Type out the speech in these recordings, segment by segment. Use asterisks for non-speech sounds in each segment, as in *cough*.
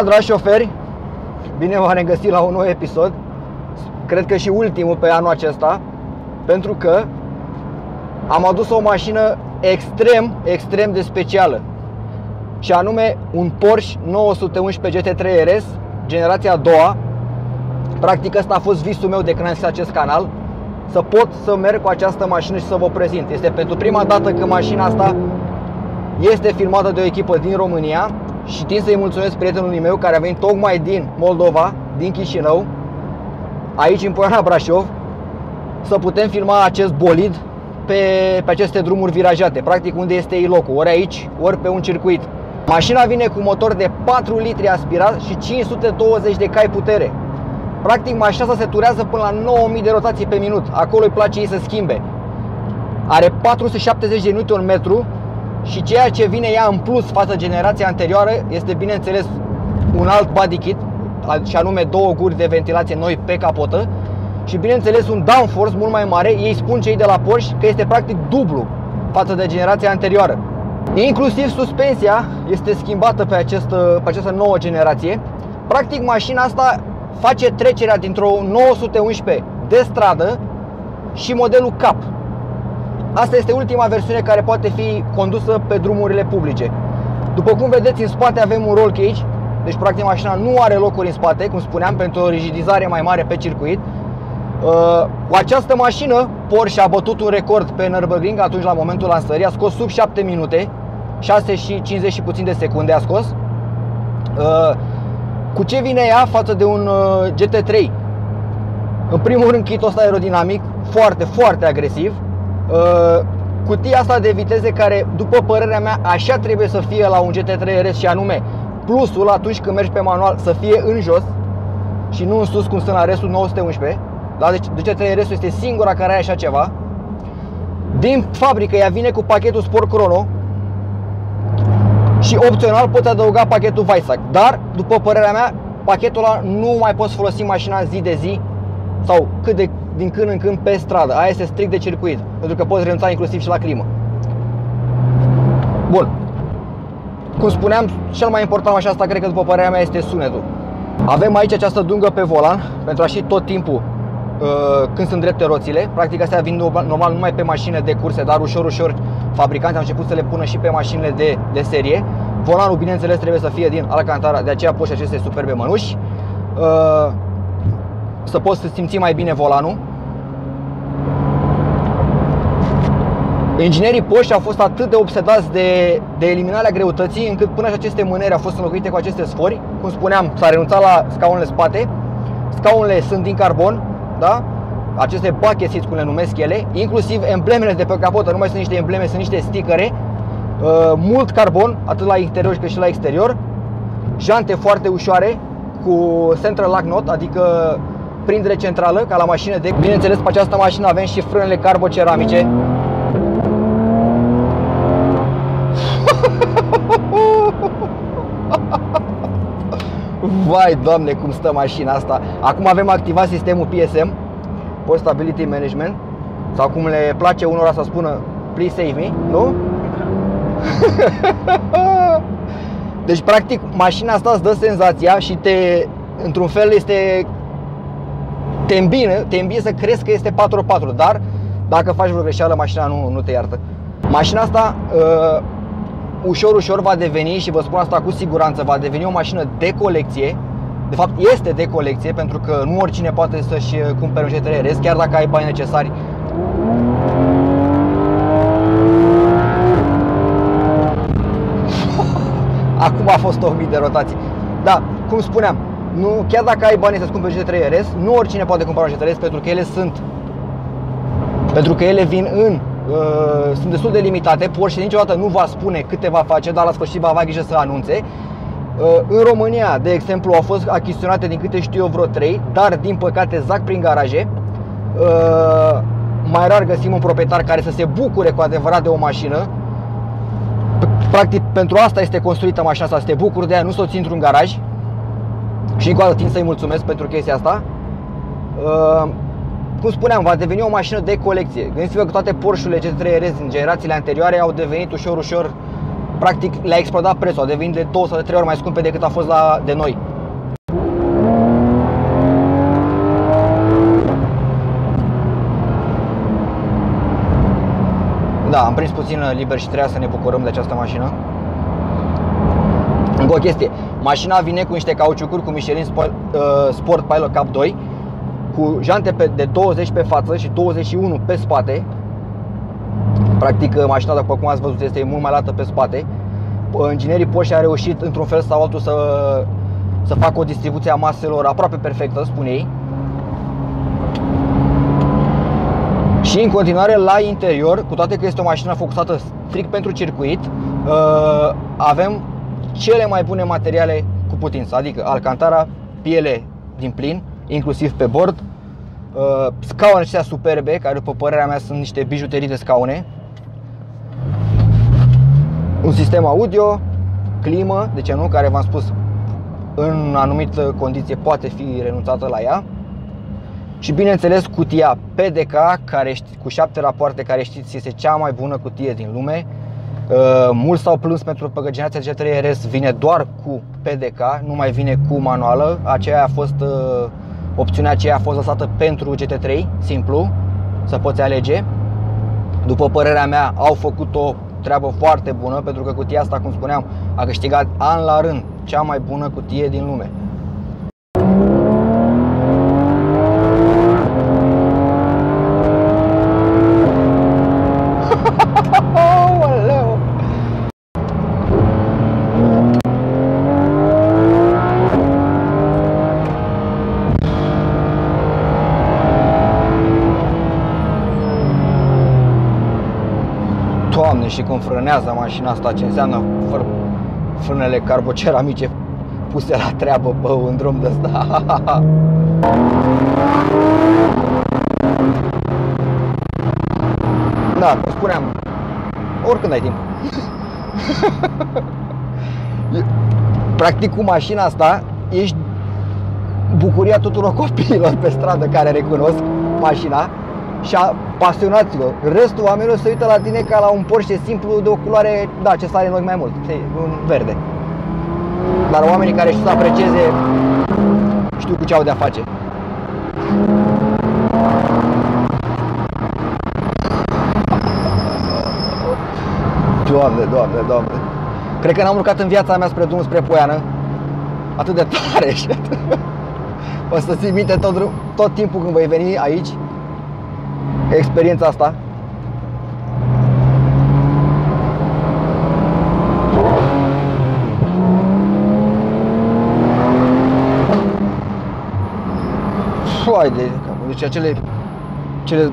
Bună, dragi șoferi! Bine v-am regăsit la un nou episod. Cred că și ultimul pe anul acesta, pentru că am adus o mașină extrem, extrem de specială. Și anume un Porsche 911 GT3 RS, generația a doua. Practic ăsta a fost visul meu de când am acest canal, să pot să merg cu această mașină și să vă prezint. Este pentru prima dată că mașina asta este filmată de o echipă din România și țin să-i mulțumesc prietenului meu care a venit tocmai din Moldova, din Chișinău, aici în Poiana Brașov, să putem filma acest bolid pe, pe aceste drumuri virajate, practic unde este ei locul, ori aici, ori pe un circuit. Mașina vine cu motor de 4 litri aspirat și 520 de cai putere. Practic mașina asta se turează până la 9000 de rotații pe minut. Acolo îi place ei să schimbe. Are 470 de Nm și ceea ce vine ea în plus față generația anterioară este bineînțeles un alt body kit și anume două guri de ventilație noi pe capotă și bineînțeles un downforce mult mai mare. Ei spun cei de la Porsche că este practic dublu față de generația anterioară. Inclusiv suspensia este schimbată pe această, pe această nouă generație. Practic mașina asta face trecerea dintr-o 911 de stradă și modelul CAP. Asta este ultima versiune care poate fi condusă pe drumurile publice. După cum vedeți, în spate avem un roll cage, deci practic mașina nu are locuri în spate, cum spuneam, pentru o rigidizare mai mare pe circuit. Uh, cu această mașină, Porsche a bătut un record pe Nürburgring atunci la momentul lansării, a scos sub 7 minute, 6 și 50 și puțin de secunde a scos. Uh, cu ce vine ea față de un uh, GT3? În primul rând, kitul ăsta aerodinamic, foarte, foarte agresiv. Cutia asta de viteze care, după părerea mea, așa trebuie să fie la un GT3 RS și anume plusul atunci când mergi pe manual să fie în jos și nu în sus cum sunt la restul 911 da? Deci GT3 RS este singura care are așa ceva Din fabrică ea vine cu pachetul Sport Chrono Și opțional poți adăuga pachetul Weissach Dar, după părerea mea, pachetul ăla nu mai poți folosi mașina zi de zi Sau cât de, din când în când pe stradă Aia este strict de circuit Pentru că poți renunța inclusiv și la climă Bun, cum spuneam, cel mai important așa asta, cred că după părerea mea, este sunetul. Avem aici această dungă pe volan pentru a și tot timpul uh, când sunt drepte roțile. Practic astea vin normal numai pe mașinile de curse, dar ușor, ușor fabricanții au început să le pună și pe mașinile de, de serie. Volanul, bineînțeles, trebuie să fie din Alcantara, de aceea poți aceste superbe mănuși. Uh, să poți să simți mai bine volanul Inginerii Porsche au fost atât de obsedați de, de eliminarea greutății încât până și aceste mâneri au fost înlocuite cu aceste sfori. Cum spuneam, s-a renunțat la scaunele spate. Scaunele sunt din carbon, da? aceste bucket seats, cum le numesc ele, inclusiv emblemele de pe capotă, nu mai sunt niște embleme, sunt niște stickere, uh, mult carbon, atât la interior cât și la exterior, jante foarte ușoare, cu central lock knot, adică prindere centrală, ca la mașină de... Bineînțeles, pe această mașină avem și frânele carboceramice, *laughs* Vai, doamne, cum stă mașina asta. Acum avem activat sistemul PSM, Post Stability Management, sau cum le place unora să spună Please save me, nu? *laughs* deci, practic, mașina asta îți dă senzația și te, într-un fel, este te îmbină, te îmbie să crezi că este 4x4, dar dacă faci vreo greșeală, mașina nu, nu te iartă. Mașina asta uh, ușor, ușor va deveni, și vă spun asta cu siguranță, va deveni o mașină de colecție. De fapt, este de colecție, pentru că nu oricine poate să-și cumpere un GT3 RS, chiar dacă ai bani necesari. *laughs* Acum a fost 1000 de rotații. Da, cum spuneam, nu, chiar dacă ai bani să-ți cumperi GT3 RS, nu oricine poate cumpăra un GT3 RS pentru că ele sunt pentru că ele vin în Uh, sunt destul de limitate. Porsche niciodată nu va spune câte va face, dar la sfârșit va avea grijă să anunțe. Uh, în România, de exemplu, au fost achiziționate din câte știu eu vreo 3, dar din păcate zac prin garaje. Uh, mai rar găsim un proprietar care să se bucure cu adevărat de o mașină. Practic, pentru asta este construită mașina asta, să te bucuri de ea, nu să o ții într-un garaj. Și încă o dată să-i mulțumesc pentru chestia asta cum spuneam, va deveni o mașină de colecție. Gândiți-vă că toate Porsche-urile GT3 RS din generațiile anterioare au devenit ușor, ușor practic le-a explodat prețul, a devenit de 2 sau de 3 ori mai scumpe decât a fost la de noi. Da, am prins puțin liber și trebuia să ne bucurăm de această mașină. Încă o chestie, mașina vine cu niște cauciucuri cu Michelin Sport, uh, Sport Pilot Cup 2 cu jante de 20 pe față și 21 pe spate. Practic uh, mașina, după cum ați văzut, este mult mai lată pe spate. Inginerii Porsche a reușit într-un fel sau altul să, să facă o distribuție a maselor aproape perfectă, spun ei. Și în continuare la interior, cu toate că este o mașină focusată strict pentru circuit, uh, avem cele mai bune materiale cu putință, adică alcantara, piele din plin, inclusiv pe bord, uh, scaune acestea superbe, care după părerea mea sunt niște bijuterii de scaune, un sistem audio, climă, de ce nu, care v-am spus în anumită condiție poate fi renunțată la ea. Și bineînțeles cutia PDK care cu șapte rapoarte care știți este cea mai bună cutie din lume. Uh, mulți s-au plâns pentru că generația G3 RS vine doar cu PDK, nu mai vine cu manuală. Aceea a fost uh, opțiunea aceea a fost lăsată pentru GT3, simplu, să poți alege. După părerea mea, au făcut o treabă foarte bună pentru că cutia asta, cum spuneam, a câștigat an la rând cea mai bună cutie din lume. Doamne, și cum frânează mașina asta, ce înseamnă fără frânele carboceramice puse la treabă pe un drum de ăsta. *laughs* Da, cum spuneam, oricând ai timp. *laughs* Practic cu mașina asta ești bucuria tuturor copiilor pe stradă care recunosc mașina și a pasionaților. Restul oamenilor se uită la tine ca la un Porsche simplu de o culoare, da, ce sare în ochi mai mult, un verde. Dar oamenii care știu să aprecieze știu cu ce au de-a face. Doamne, doamne, doamne. Cred că n-am urcat în viața mea spre drum spre Poiană atât de tare și atât. O să ții minte tot, tot timpul când voi veni aici experiența asta. Foai de Deci acele, acele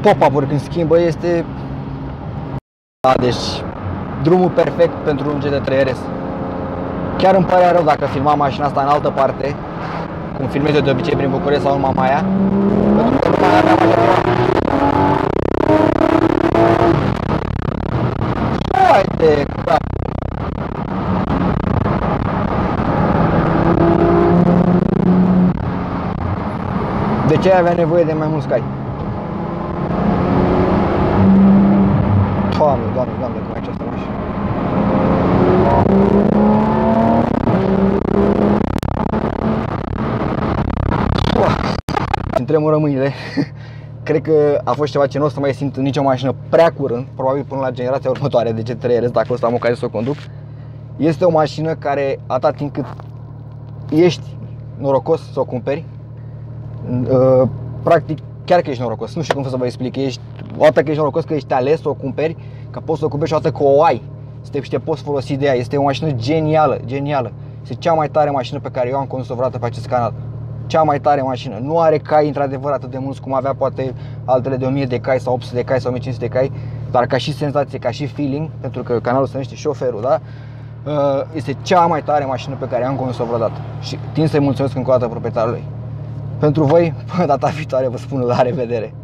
pop-up-uri când schimbă este da, deci drumul perfect pentru un GT3 RS. Chiar îmi pare rău dacă filmam mașina asta în altă parte, cum filmez eu de obicei prin București sau în Mamaia, pentru că nu mai aveam așa de cap. De ce avea nevoie de mai mulți cai? Doamne, doamne, doamne, cum e această mașină. Îmi tremură mâinile *laughs* cred că a fost ceva ce nu o să mai simt în nicio mașină prea curând, probabil până la generația următoare de G3 RS, dacă o să am ocazia să o conduc. Este o mașină care, atâta timp cât ești norocos să o cumperi, uh, practic chiar că ești norocos, nu știu cum să vă explic, ești, o dată că ești norocos că ești ales să o cumperi, că poți să o cumperi și o dată că o ai, să te, te poți folosi de ea, este o mașină genială, genială. Este cea mai tare mașină pe care eu am condus-o vreodată pe acest canal cea mai tare mașină. Nu are cai într-adevăr atât de mulți cum avea poate altele de 1000 de cai sau 800 de cai sau 1500 de cai, dar ca și senzație, ca și feeling, pentru că canalul se numește șoferul, da? Uh, este cea mai tare mașină pe care am condus-o vreodată și tind să-i mulțumesc încă o dată proprietarului. Pentru voi, până *laughs* data viitoare, vă spun la revedere!